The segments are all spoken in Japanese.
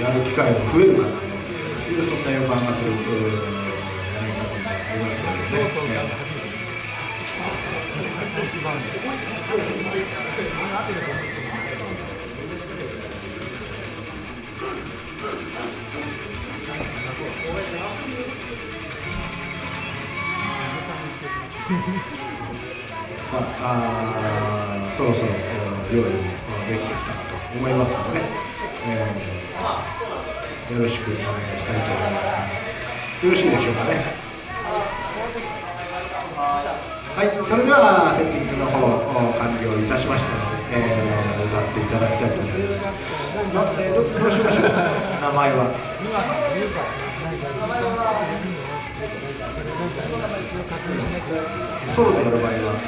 やる機会も増えるかなというそんな予感がする柳さんにありますけどね。一番さああそろそろ夜もできてきたかと思いますのでね、えー、よろしくお願いしたいと思います。よろしいでしょうかね。はい、それではセッティングの方完了いたしましたので、えー、歌っていただきたいと思います。えー、どどうしましょう名前は？ソロでやる場合は？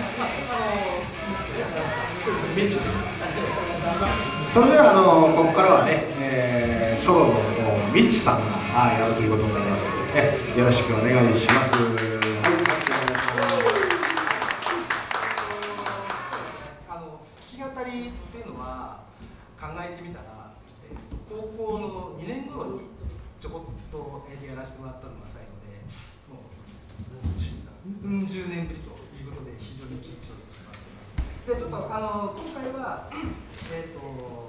それではあのここからはね、えー、ソロのミッチさんがやるということになりますので、えよろしくお願いします。うん十年ぶりということで非常に緊張してしまっていますでちょっとあの今回はえっ、ー、と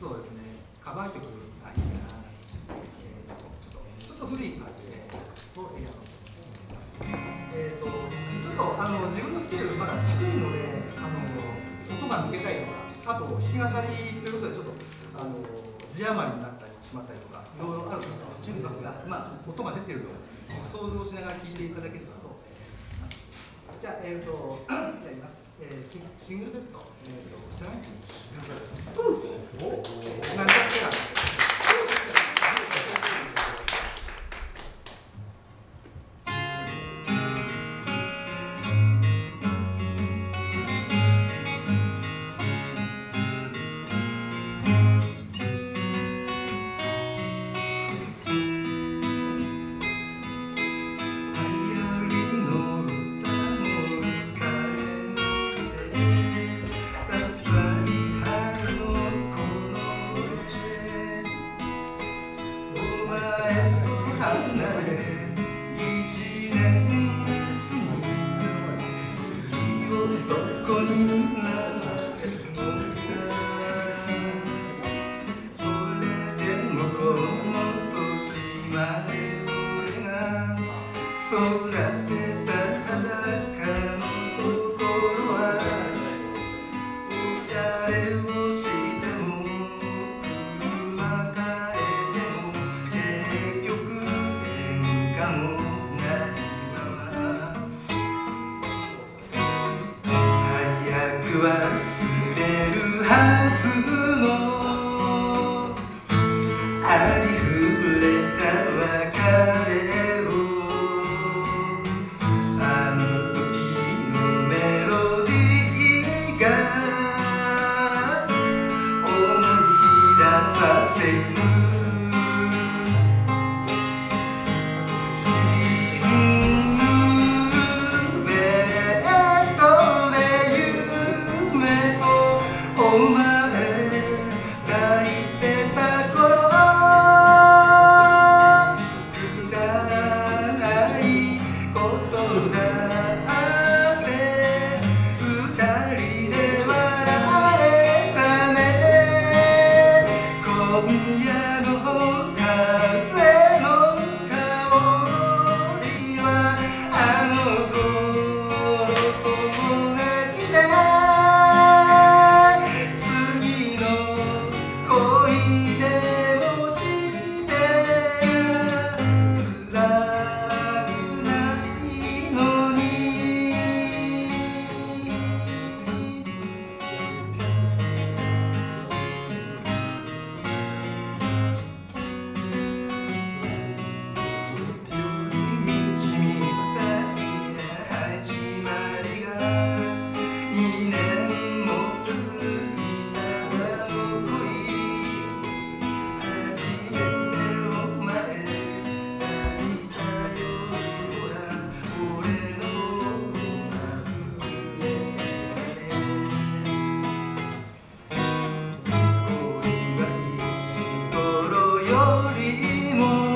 そうですねカバー曲がいいかな、えー、ちょっとちょっと古い感じでを選ぼうと思いますえっ、ー、とちょっとあの自分のスケールまだ低いのであの音が抜けたりとかあと弾き語りということでちょっとあの字余りになったりしまったりとかいろいろあると思いますが、まあ、音が出てるのを想像しながら聴いていただければじゃあ、えっ、ー、と、やります。えー、シシングルベッド、えっ、ー、と、知らないシングルベッド。おなんだっけなんです universe. よりも